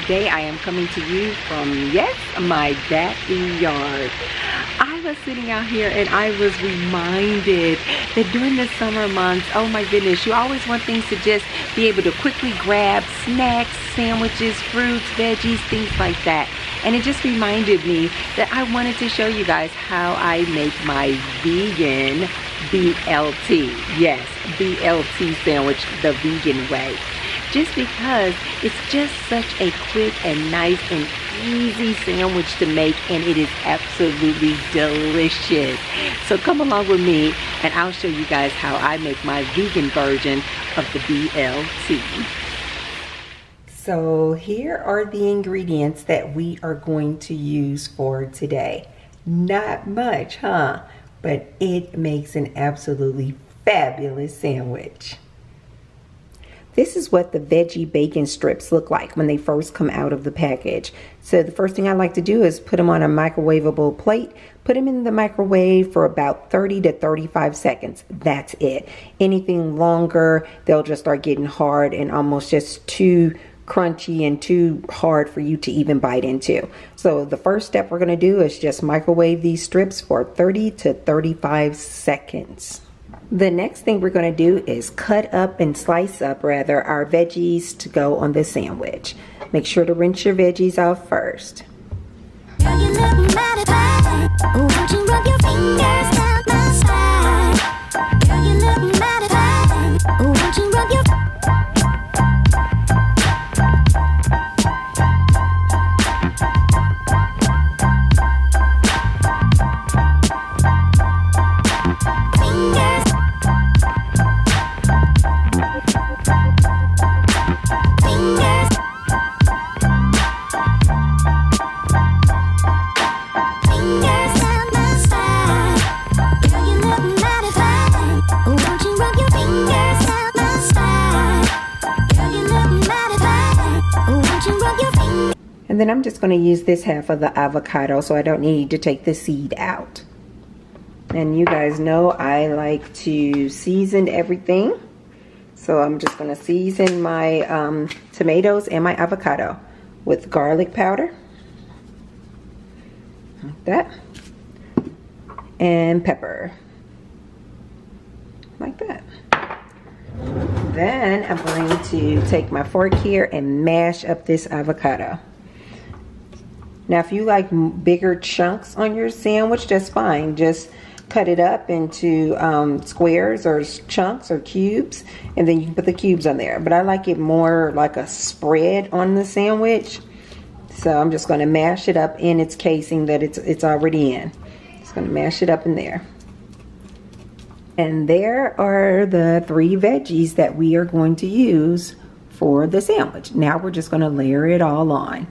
today I am coming to you from, yes, my backyard. I was sitting out here and I was reminded that during the summer months, oh my goodness, you always want things to just be able to quickly grab snacks, sandwiches, fruits, veggies, things like that. And it just reminded me that I wanted to show you guys how I make my vegan BLT. Yes, BLT sandwich the vegan way just because it's just such a quick and nice and easy sandwich to make and it is absolutely delicious. So come along with me and I'll show you guys how I make my vegan version of the BLT. So here are the ingredients that we are going to use for today. Not much, huh? But it makes an absolutely fabulous sandwich. This is what the veggie bacon strips look like when they first come out of the package. So the first thing I like to do is put them on a microwavable plate, put them in the microwave for about 30 to 35 seconds. That's it. Anything longer, they'll just start getting hard and almost just too crunchy and too hard for you to even bite into. So the first step we're going to do is just microwave these strips for 30 to 35 seconds. The next thing we're going to do is cut up and slice up rather our veggies to go on the sandwich. Make sure to rinse your veggies off first. And then I'm just going to use this half of the avocado so I don't need to take the seed out. And you guys know I like to season everything. So I'm just going to season my um, tomatoes and my avocado with garlic powder. Like that. And pepper. Like that. Then I'm going to take my fork here and mash up this avocado. Now, if you like bigger chunks on your sandwich, that's fine. Just cut it up into um, squares or chunks or cubes, and then you can put the cubes on there. But I like it more like a spread on the sandwich. So I'm just going to mash it up in its casing that it's, it's already in. Just going to mash it up in there. And there are the three veggies that we are going to use for the sandwich. Now we're just going to layer it all on.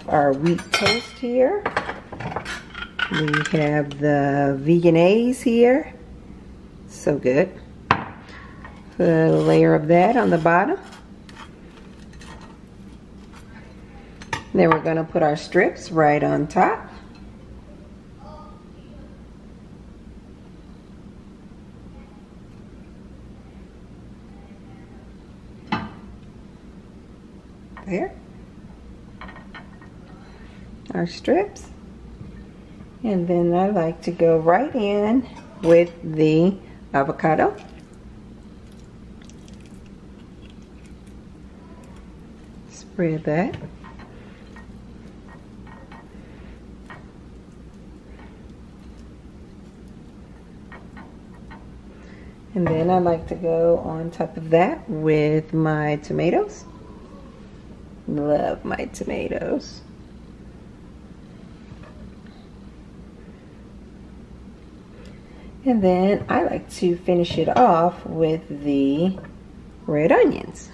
Have our wheat toast here. We have the Vegenaise here. So good. Put a layer of that on the bottom. Then we're going to put our strips right on top. There our strips. And then I like to go right in with the avocado. Spread that. And then I like to go on top of that with my tomatoes. Love my tomatoes. And then I like to finish it off with the red onions.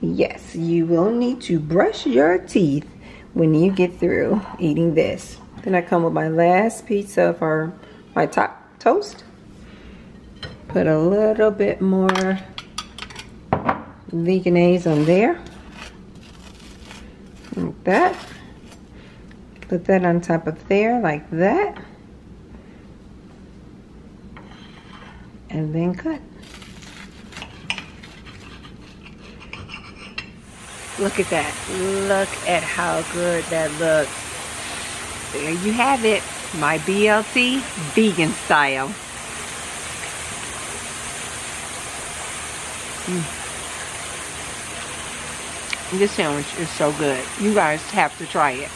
Yes, you will need to brush your teeth when you get through eating this. Then I come with my last piece of our my top toast. Put a little bit more Vegenaise on there. like that. Put that on top of there like that. And then cut. Look at that. Look at how good that looks. There you have it. My BLT vegan style. Mm. This sandwich is so good. You guys have to try it.